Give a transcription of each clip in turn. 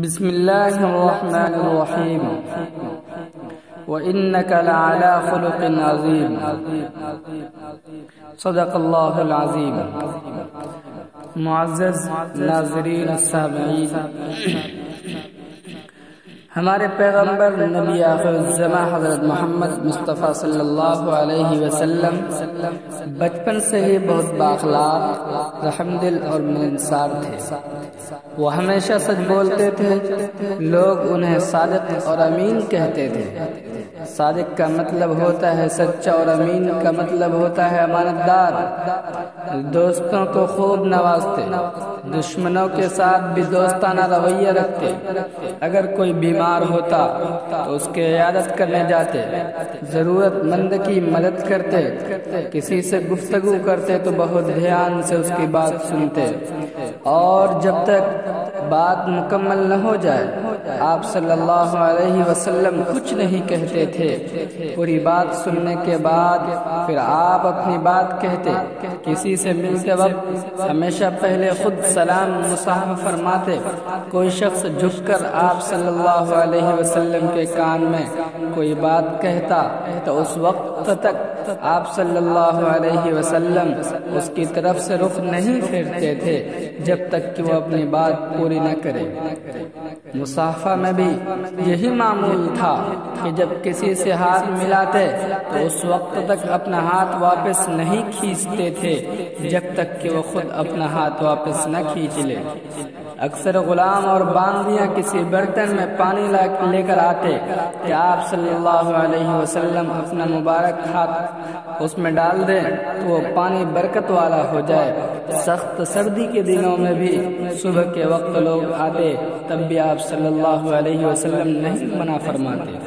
बिस्मिल्लाहिर्रहमानिर्रहीम व इन्नका लअला खुलुकिन अज़ीम सदक़ल्लाहुल अज़ीम मुअज़्ज़ज़ नाज़रीन सामीन हमारे पैगंबर नबी आखिरजमा हज़रत मोहम्मद मुस्तफ़ा सल्लल्लाहु अलैहि वसल्लम बचपन से ही बहुत बाखलाक रहमदिल और मिलनसार थे वो हमेशा सच बोलते थे। लोग उन्हें सादत और अमीन कहते थे। सादिक का मतलब होता है सच्चा और अमीन का मतलब होता है अमानतदार। दोस्तों को खूब नवाजते, दुश्मनों के साथ भी दोस्ताना रवैया रखते। अगर कोई बीमार होता तो उसके इयादत करने जाते, जरूरतमंद की मदद करते, किसी से गुफ्तगु करते तो बहुत ध्यान से उसकी बात सुनते। और जब तक बात मुकम्मल न हो जाए आप सल्लल्लाहु अलैहि वसल्लम कुछ नहीं कहते थे। पूरी बात सुनने के बाद फिर आप अपनी बात कहते। किसी से मिलते वक्त हमेशा पहले खुद सलाम मुसाफ फरमाते। कोई शख्स झुककर आप सल्लल्लाहु अलैहि वसल्लम के कान में कोई बात कहता तो उस वक्त तक आप सल्लल्लाहु अलैहि वसल्लम उसकी तरफ़ से रुख नहीं फेरते थे, जब तक कि वो अपनी बात पूरी न करे। मुसाफा में भी यही मामूल था कि जब किसी से हाथ मिलाते तो उस वक्त तक अपना हाथ वापस नहीं खींचते थे, जब तक कि वो खुद अपना हाथ वापस न खींच ले। अक्सर गुलाम और बांदियाँ किसी बर्तन में पानी लेकर आते कि आप सल्लल्लाहु अलैहि वसल्लम अपना मुबारक हाथ उसमें डाल दें तो वो पानी बरकत वाला हो जाए। सख्त सर्दी के दिनों में भी सुबह के वक्त लोग आते, तब भी आप सल्लल्लाहु अलैहि वसल्लम नहीं मना फरमाते।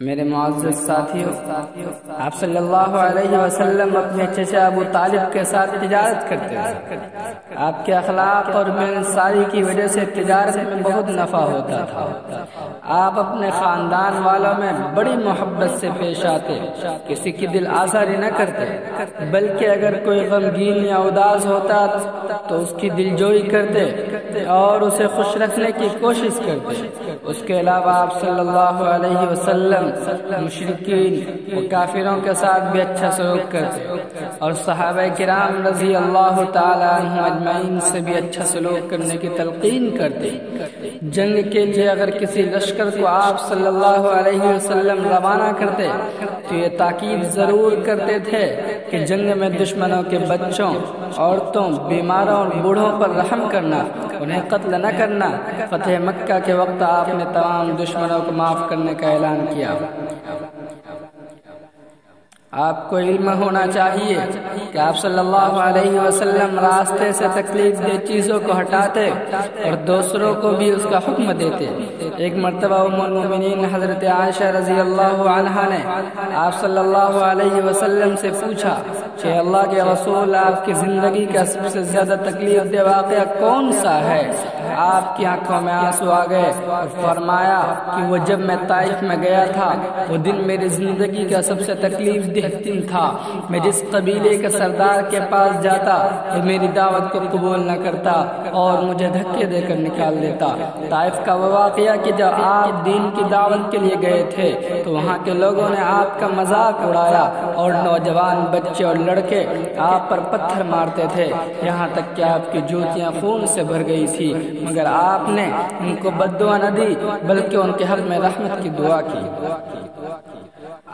मेरे मुआज़ साथियों, आप सल्लल्लाहु अलैहि वसल्लम अपने चचा अबू तालिब के साथ तिजारत करते थे आपके अखलाक और मिलनसारी की वजह से तिजारत में बहुत नफा होता था। आप अपने खानदान वालों में बड़ी मोहब्बत से पेश आते किसी की दिल आसारी न करते बल्कि अगर कोई गमगीन या उदास होता तो उसकी दिलजोई करते और उसे खुश रखने की कोशिश करते उसके अलावा आप सल्लल्लाहु अलैहि वसल्लम, मुशरकिन और काफिरों के साथ भी अच्छा सलूक करते और सहाब किराम रज़ी अल्लाह तजमैन से भी अच्छा सलूक करने की तलकीन करते जंग के लिए अगर किसी लश्कर को आप सल्लल्लाहु अलैहि वसल्लम रवाना करते तो ये ताकीद ज़रूर करते थे कि जंग में दुश्मनों के बच्चों, औरतों, बीमारों और बूढ़ों पर रहम करना, उन्हें कत्ल न करना। फतेह मक्का के वक्त आपने तमाम दुश्मनों को माफ़ करने का ऐलान किया। आपको इल्म होना चाहिए कि आप सल्लल्लाहु अलैहि वसल्लम रास्ते से तकलीफ़ दे चीज़ों को हटाते और दूसरों को भी उसका हुक्म देते। एक मरतबा उमिन हज़रत आयशा रज़ी अल्लाह ने आप सल्लल्लाहु अलैहि वसल्लम से पूछा कि अल्लाह के रसूल आपकी ज़िंदगी का सबसे ज़्यादा तकलीफ़ दे वाक़ कौन सा है? आपकी आँखों में आँसू आ गए और फरमाया कि वो जब मैं ताइफ में गया था, वो दिन मेरी ज़िंदगी का सबसे तकलीफ़ दह दिन था। मैं जिस कबीले के सरदार के पास जाता तो मेरी दावत को कबूल न करता और मुझे धक्के देकर निकाल देता। ताइफ का वो वाकया कि जब आप दीन की दावत के लिए गए थे तो वहाँ के लोगों ने आपका मज़ाक उड़ाया और नौजवान बच्चे और लड़के आप पर पत्थर मारते थे। यहाँ तक कि आपकी जूतियाँ खून से भर गई थी। मगर आपने उनको बदुआ न दी, बल्कि उनके हक में रहमत की दुआ की।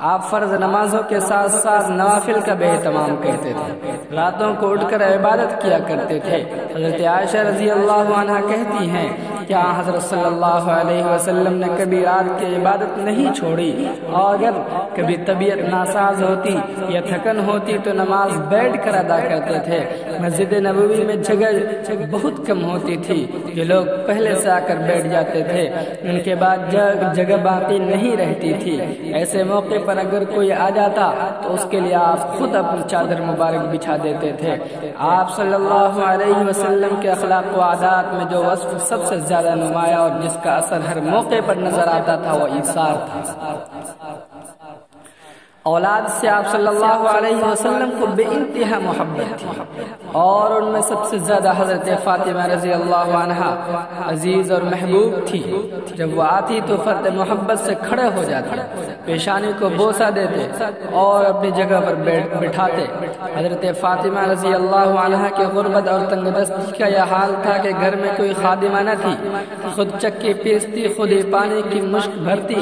आप फ़र्ज़ नमाजों के साथ साथ नवाफिल का बेहतमाम करते थे। रातों को उठकर इबादत किया करते थे। हज़रत आयशा रज़ी अल्लाह कहती हैं क्या हज़रत सल्लल्लाहु अलैहि वसल्लम ने कभी रात की इबादत नहीं छोड़ी। और अगर कभी तबीयत नासाज होती या थकन होती तो नमाज़ बैठ कर अदा करते थे। मस्जिद नबवी में जगह बहुत कम होती थी, जो लोग पहले से आकर बैठ जाते थे। उनके बाद जगह बाकी नहीं रहती थी। ऐसे मौके पर अगर कोई आ जाता तो उसके लिए आप खुद अपनी चादर मुबारक बिछा देते थे। आप सल्लल्लाहु अलैहि वसल्लम के अखलाक व आदात में जो वस्फ सबसे ज़्यादा नुमाया और जिसका असर हर मौके पर नज़र आता था, वो ईसार था। औलाद से आप सल्लल्लाहु अलैहि वसल्लम को बेइंतहा मोहब्बत थी और उनमें सबसे ज़्यादा हज़रत फातिमा रज़ी अल्लाह अज़ीज़ और महबूब थी। जब वो आती तो फर्द मोहब्बत से खड़े हो जाते, पेशानी को बोसा देते और अपनी जगह पर बैठ बिठाते। हज़रत फातिमा रज़ी अल्लाह के गुर्बत और तंगदस्ती का यह हाल था कि घर में कोई खादिमा न थी खुद चक्की पीसती, खुद ही पानी की मुश्क भरती।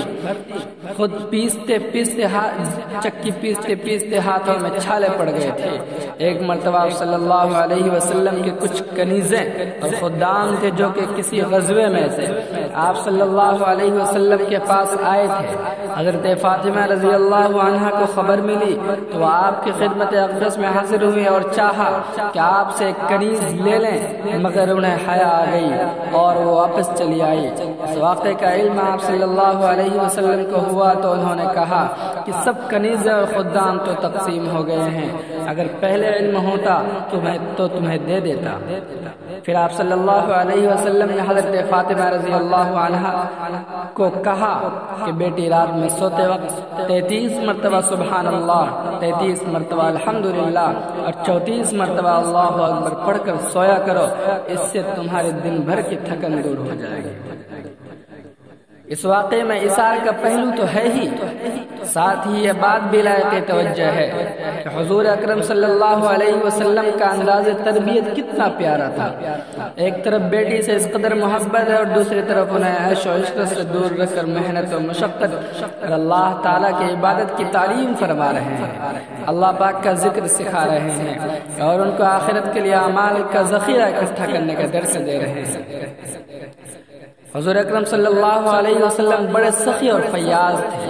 खुद पीसते पीसते हाथ, चक्की पीसते पीसते हाथों में छाले पड़ गए थे। एक मरतबा सल्लल्लाहु अलैहि वसल्लम के कुछ कनीजे और खुदाम थे जो कि किसी गजबे में से आप सल्लल्लाहु अलैहि वसल्लम के पास आए थे। हज़रत फातिमा रज़ी अल्लाह को खबर मिली तो आपकी खिदमत अकदस में हाजिर हुई और चाहा कि आपसे कनीज ले लें, मगर उन्हें हया आ गई और वो वापस चली आई। इस वाक़े का इल्म आप सल्लल्लाहु अलैहि वसल्लम को हुआ तो उन्होंने कहा कि सब कनीज और खुदाम तो तकसीम हो गए हैं। अगर पहले इल्म होता तुम्हें तो तुम्हें दे देता। फिर आप सल्लल्लाहु अलैहि वसल्लम ने हज़रत फातिमा रज़ी अल्लाह को कहा कि बेटी, रात में सोते वक्त तैतीस मरतबा सुबहान अल्लाह तैतीस मरतबा अल्हम्दुलिल्लाह और चौतीस मरतबा अल्लाह अकबर पढ़कर सोया करो, इससे तुम्हारे दिन भर की थकन दूर हो जाएगी। इस वाक़े में इसार का पहलू तो है ही। साथ ही यह बात भी लायक तवज्जो है कि हजूर अकरम सल्लल्लाहु अलैहि वसल्लम का अंदाज तरबियत कितना प्यारा था। एक तरफ़ बेटी से इस कदर मोहब्बत है और दूसरी तरफ़ उन्हें ऐश से दूर रखकर मेहनत और मशक्क़त और अल्लाह ताला की इबादत की तालीम फरमा रहे हैं। अल्लाह पाक का ज़िक्र सिखा रहे हैं और उनको आखिरत के लिए अमाल का जखीरा इकट्ठा करने का दर्ज दे रहे हैं। हजूर अक्रम सल्लाम बड़े सखी और फयाज थे।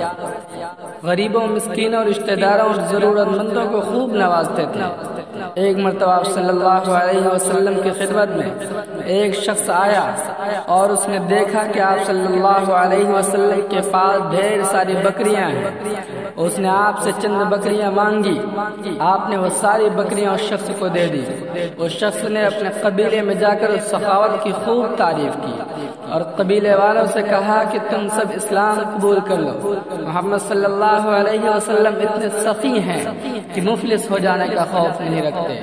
गरीबों, मिस्किनों और रिश्तेदारों और जरूरतमंदों को खूब नवाजते थे। एक मरतबा सल्लल्लाहु अलैहि वसल्लम की खिदमत में एक शख्स आया और उसने देखा कि आप सल्लल्लाहु अलैहि वसल्लम के पास ढेर सारी बकरियाँ हैं। उसने आपसे चंद बकरियाँ मांगी। आपने वो सारी बकरियाँ उस शख्स को दे दी। उस शख्स ने अपने कबीले में जाकर उस सखावत की खूब तारीफ़ की। और कबीले वालों से कहा कि तुम सब इस्लाम कबूल कर लो। मोहम्मद सल्लल्लाहु अलैहि वसल्लम इतने सखी हैं कि मुफलिस हो जाने का खौफ नहीं रखते।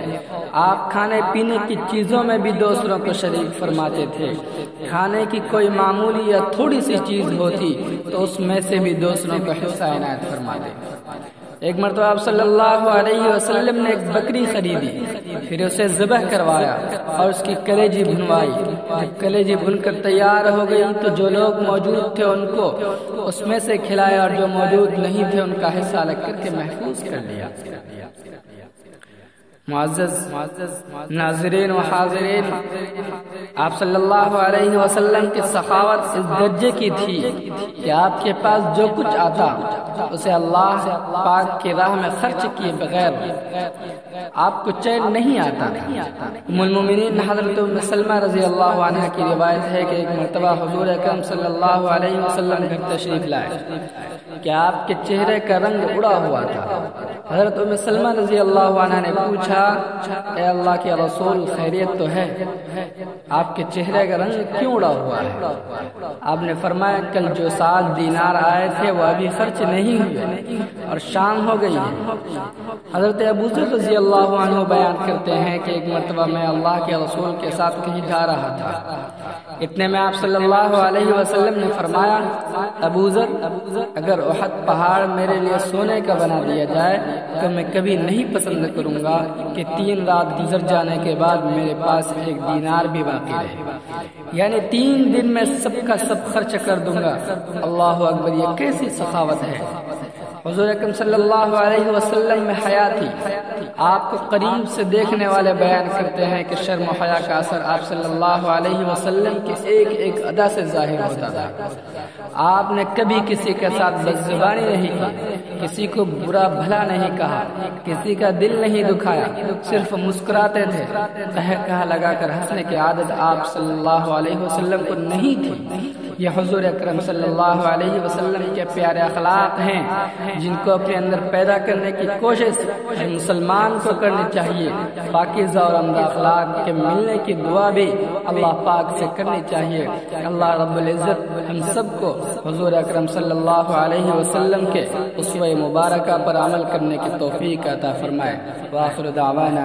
आप खाने पीने की चीज़ों में भी दूसरों को शरीक फरमाते थे। खाने की कोई मामूली या थोड़ी सी चीज़ होती तो उसमें से भी दूसरों को हिस्सा इनायत फरमाते एक मरतबा आप सल्लल्लाहु अलैहि वसल्लम ने एक बकरी खरीदी, फिर उसे जबह करवाया और उसकी कलेजी भुनवाई। जब कलेजी भुनकर तैयार हो गई तो जो लोग मौजूद थे उनको उसमें से खिलाया और जो मौजूद नहीं थे, उनका हिस्सा अलग करके महफूज कर लिया नाजरीन हाजरीन, आप सल्लल्लाहु अलैहि वसल्लम की सखावत इस दर्जे की थी कि आपके पास जो कुछ आता, उसे अल्लाह पाक की राह में खर्च किए बगैर आपको चैन नहीं आता। मुलमिन हज़रत सलमा रज़ी अल्लाह की रिवायत है कि एक मरतबा हजूर अकरम सल्लल्लाहु अलैहि वसल्लम घर तशरीफ़ लाए। कि आपके चेहरे का रंग उड़ा हुआ था। हज़रत उम सलमा रज़ी अल्लाह ने पूछा अल्लाह के रसूल, खैरियत तो है? आपके चेहरे का रंग क्यों उड़ा हुआ है? आपने फरमाया, कल जो सात दीनार आए थे, वो अभी खर्च नहीं हुए और शाम हो गई है। हज़रत अबू रज़ी अल्लाह बयान करते हैं कि एक मरतबा मैं अल्लाह के रसूल के साथ कहीं जा रहा था। इतने में आप सल्लल्लाहु अलैहि वसल्लम ने फरमाया अबूजर अगर उहद पहाड़ मेरे लिए सोने का बना दिया जाए तो मैं कभी नहीं पसंद करूँगा कि तीन रात गुजर जाने के बाद मेरे पास एक दीनार भी बाकी रहे। यानी तीन दिन में सबका सब खर्च कर दूँगा। अल्लाह अकबर, ये कैसी सखावत है? हजूर अकम सल्लल्लाहु अलैहि वसल्लम में हया थी। आपको करीब से देखने वाले बयान करते हैं कि शर्म हया का असर आप सल्लल्लाहु अलैहि वसल्लम के एक एक अदा से ज़ाहिर होता था। आपने कभी किसी के साथ बदजुबानी नहीं की, किसी को बुरा भला नहीं कहा, किसी का दिल नहीं दुखाया, सिर्फ़ मुस्कुराते थे कह कहा लगाकर हंसने की आदत आप सल्लल्लाहु अलैहि वसल्लम को नहीं थी। ये हजूर अक्रम सल्लल्लाहु अलैहि वसल्लम के प्यारे अखलाक हैं, जिनको अपने अंदर पैदा करने की कोशिश मुसलमान मुसलमान को करनी चाहिए। पाकिजा और अमदा अखलाक के मिलने की दुआ भी अल्लाह पाक से करनी चाहिए। अल्लाह रब्बुल इज़्ज़त हम सबको हुजूर अकरम वसल्लम के उसवे मुबारक पर अमल करने की तोफ़ी अता फरमाए। वाखिर दावाना